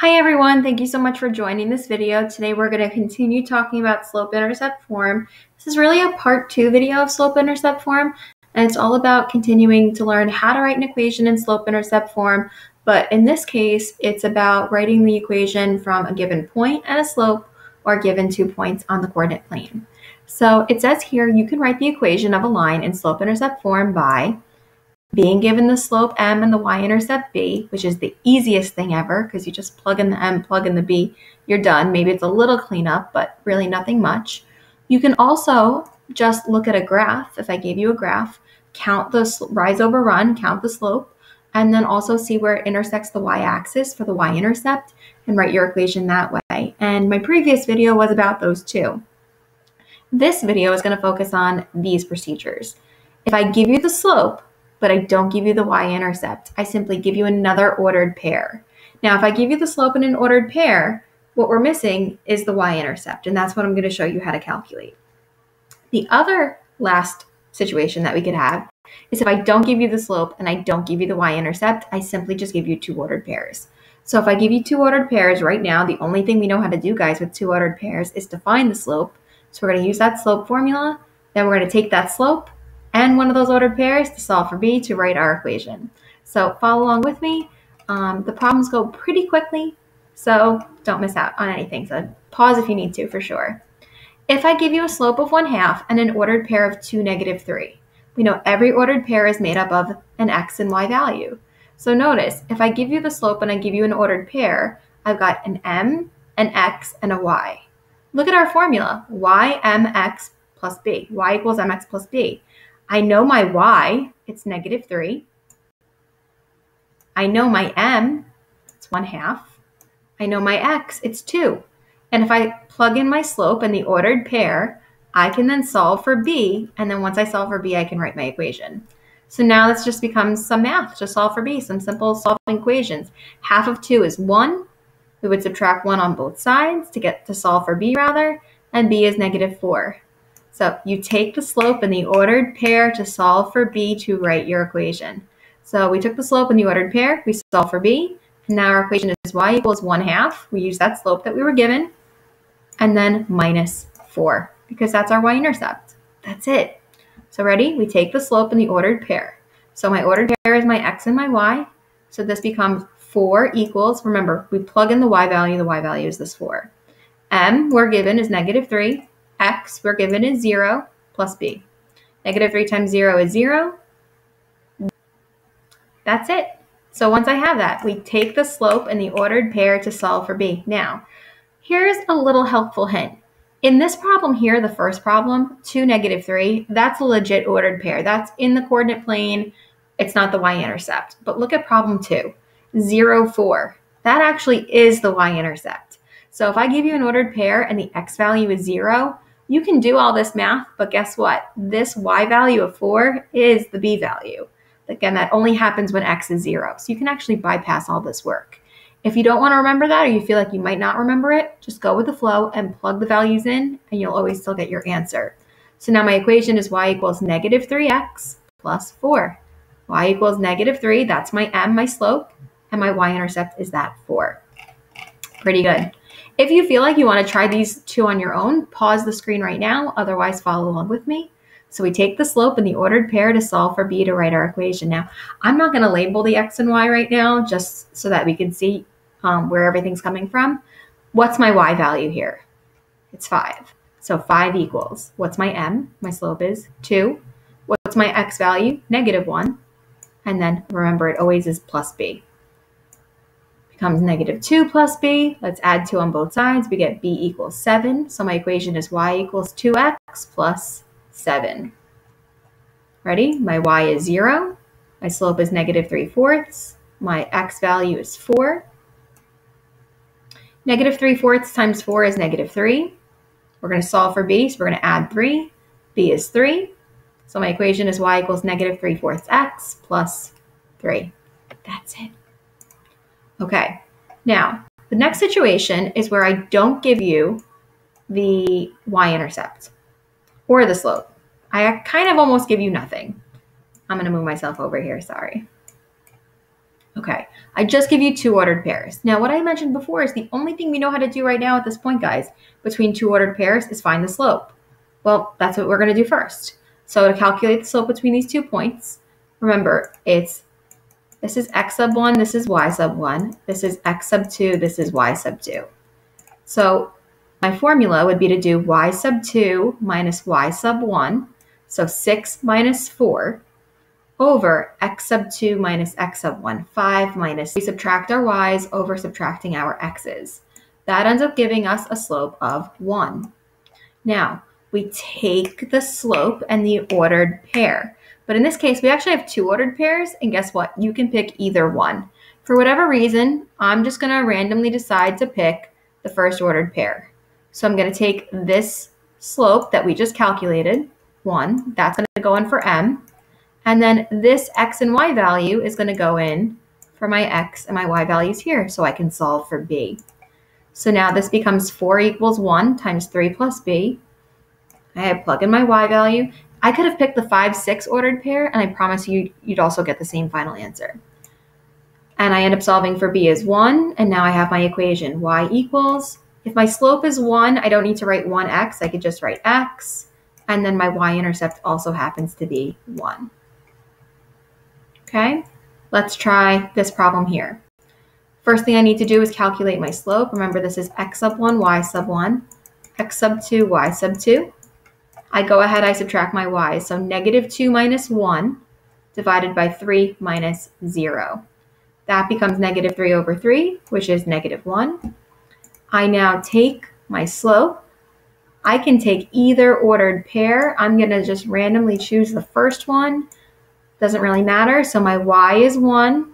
Hi everyone, thank you so much for joining this video. Today we're going to continue talking about slope-intercept form. This is really a part two video of slope-intercept form, and it's all about continuing to learn how to write an equation in slope-intercept form, but in this case, it's about writing the equation from a given point and a slope or given two points on the coordinate plane. So it says here you can write the equation of a line in slope-intercept form by being given the slope m and the y-intercept b, which is the easiest thing ever because you just plug in the m, plug in the b, you're done. Maybe it's a little cleanup, but really nothing much. You can also just look at a graph. If I gave you a graph, count the rise over run, count the slope, and then also see where it intersects the y-axis for the y-intercept and write your equation that way. And my previous video was about those two. This video is going to focus on these procedures. If I give you the slope, but I don't give you the y-intercept. I simply give you another ordered pair. Now, if I give you the slope in an ordered pair, what we're missing is the y-intercept, and that's what I'm going to show you how to calculate. The other last situation that we could have is if I don't give you the slope and I don't give you the y-intercept, I simply just give you two ordered pairs. So if I give you two ordered pairs right now, the only thing we know how to do, guys, with two ordered pairs is to find the slope. So we're going to use that slope formula. Then we're going to take that slope and one of those ordered pairs to solve for b to write our equation. So follow along with me. Um, the problems go pretty quickly, so don't miss out on anything. So pause if you need to for sure. If I give you a slope of 1 half and an ordered pair of 2, negative 3, we know every ordered pair is made up of an x and y value. So notice, if I give you the slope and I give you an ordered pair, I've got an m, an x, and a y. Look at our formula, y mx plus b, y equals mx plus b. I know my y, it's negative 3. I know my m, it's 1 half. I know my x, it's 2. And if I plug in my slope and the ordered pair, I can then solve for b, and then once I solve for b, I can write my equation. So now this just becomes some math to solve for b, some simple solving equations. Half of 2 is 1. We would subtract 1 on both sides to get to solve for b rather, and b is negative 4. So you take the slope and the ordered pair to solve for b to write your equation. So we took the slope and the ordered pair, we solve for b, and now our equation is y equals 1 half. We use that slope that we were given, and then minus 4, because that's our y-intercept. That's it. So ready? We take the slope and the ordered pair. So my ordered pair is my x and my y. So this becomes 4 equals, remember, we plug in the y value, the y value is this 4. m, we're given, is negative 3 x we're given is 0 plus b. Negative 3 times 0 is 0. That's it. So once I have that, we take the slope and the ordered pair to solve for b. Now, here's a little helpful hint. In this problem here, the first problem, 2, negative 3, that's a legit ordered pair. That's in the coordinate plane. It's not the y-intercept. But look at problem 2, 0, 4. That actually is the y-intercept. So if I give you an ordered pair and the x value is 0, you can do all this math, but guess what? This y value of 4 is the b value. Again, that only happens when x is 0. So you can actually bypass all this work. If you don't want to remember that or you feel like you might not remember it, just go with the flow and plug the values in and you'll always still get your answer. So now my equation is y equals negative 3x plus 4. y equals negative 3, that's my m, my slope, and my y-intercept is that 4. Pretty good. If you feel like you want to try these two on your own, pause the screen right now. Otherwise, follow along with me. So we take the slope and the ordered pair to solve for b to write our equation. Now, I'm not going to label the x and y right now just so that we can see um, where everything's coming from. What's my y value here? It's 5. So 5 equals, what's my m? My slope is 2. What's my x value? Negative 1. And then remember, it always is plus b becomes negative 2 plus b. Let's add 2 on both sides. We get b equals 7. So my equation is y equals 2x plus 7. Ready? My y is 0. My slope is negative 3 fourths. My x value is 4. Negative 3 fourths times 4 is negative 3. We're going to solve for b, so we're going to add 3. b is 3. So my equation is y equals negative 3 fourths x plus 3. That's it. Okay, now the next situation is where I don't give you the y-intercept or the slope. I kind of almost give you nothing. I'm going to move myself over here, sorry. Okay, I just give you two ordered pairs. Now, what I mentioned before is the only thing we know how to do right now at this point, guys, between two ordered pairs is find the slope. Well, that's what we're going to do first. So to calculate the slope between these two points, remember, it's this is x sub 1, this is y sub 1, this is x sub 2, this is y sub 2. So my formula would be to do y sub 2 minus y sub 1, so 6 minus 4, over x sub 2 minus x sub 1, 5 minus, we subtract our y's over subtracting our x's. That ends up giving us a slope of 1. Now, we take the slope and the ordered pair. But in this case, we actually have two ordered pairs, and guess what? You can pick either one. For whatever reason, I'm just going to randomly decide to pick the first ordered pair. So I'm going to take this slope that we just calculated, 1, that's going to go in for m, and then this x and y value is going to go in for my x and my y values here, so I can solve for b. So now this becomes 4 equals 1 times 3 plus b. I plug in my y value, I could have picked the 5, 6 ordered pair, and I promise you, you'd also get the same final answer. And I end up solving for b is 1, and now I have my equation. y equals, if my slope is 1, I don't need to write 1x, I could just write x, and then my y-intercept also happens to be 1. Okay, let's try this problem here. First thing I need to do is calculate my slope. Remember, this is x sub 1, y sub 1, x sub 2, y sub 2. I go ahead, I subtract my y's. So negative 2 minus 1 divided by 3 minus 0. That becomes negative 3 over 3, which is negative 1. I now take my slope. I can take either ordered pair. I'm going to just randomly choose the first one. Doesn't really matter. So my y is 1.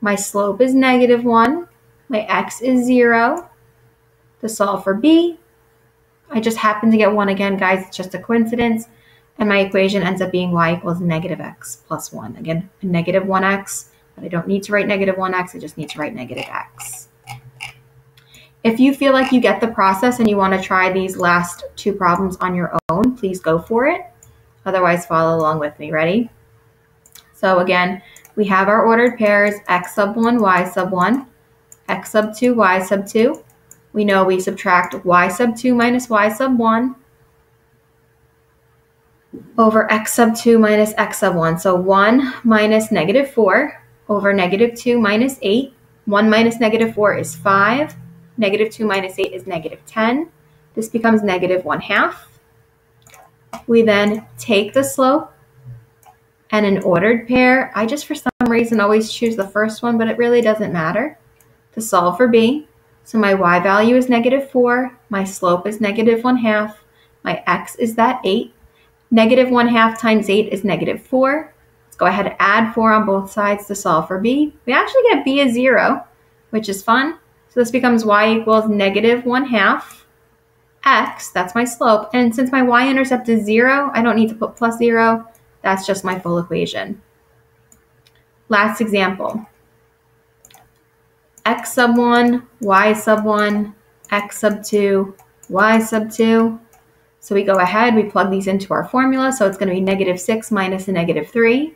My slope is negative 1. My x is 0. To solve for b, I just happen to get 1 again, guys. It's just a coincidence. And my equation ends up being y equals negative x plus 1. Again, negative 1x, but I don't need to write negative 1x. I just need to write negative x. If you feel like you get the process and you want to try these last two problems on your own, please go for it. Otherwise, follow along with me. Ready? So again, we have our ordered pairs x sub 1, y sub 1, x sub 2, y sub 2. We know we subtract y sub 2 minus y sub 1 over x sub 2 minus x sub 1. So 1 minus negative 4 over negative 2 minus 8. 1 minus negative 4 is 5. Negative 2 minus 8 is negative 10. This becomes negative 1 half. We then take the slope and an ordered pair. I just for some reason always choose the first one, but it really doesn't matter. To solve for b, so my y value is negative 4, my slope is negative 1 half, my x is that 8. Negative 1 half times 8 is negative 4. Let's go ahead and add 4 on both sides to solve for b. We actually get b is 0, which is fun. So this becomes y equals negative 1 half x, that's my slope. And since my y-intercept is 0, I don't need to put plus 0. That's just my full equation. Last example x sub 1, y sub 1, x sub 2, y sub 2. So we go ahead, we plug these into our formula. So it's going to be negative 6 minus a negative 3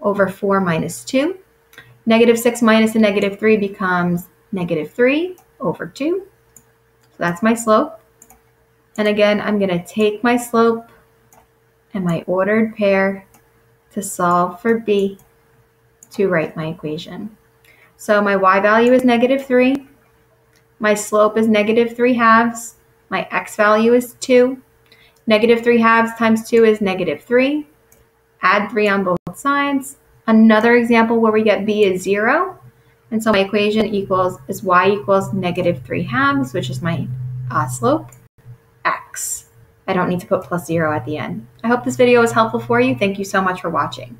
over 4 minus 2. Negative 6 minus a negative 3 becomes negative 3 over 2. So that's my slope. And again, I'm going to take my slope and my ordered pair to solve for b to write my equation. So my y value is negative 3. My slope is negative 3 halves. My x value is 2. Negative 3 halves times 2 is negative 3. Add 3 on both sides. Another example where we get b is 0. And so my equation equals is y equals negative 3 halves, which is my uh, slope, x. I don't need to put plus 0 at the end. I hope this video was helpful for you. Thank you so much for watching.